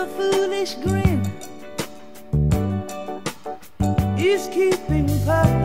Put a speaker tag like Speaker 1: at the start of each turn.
Speaker 1: a foolish grin is keeping perfect.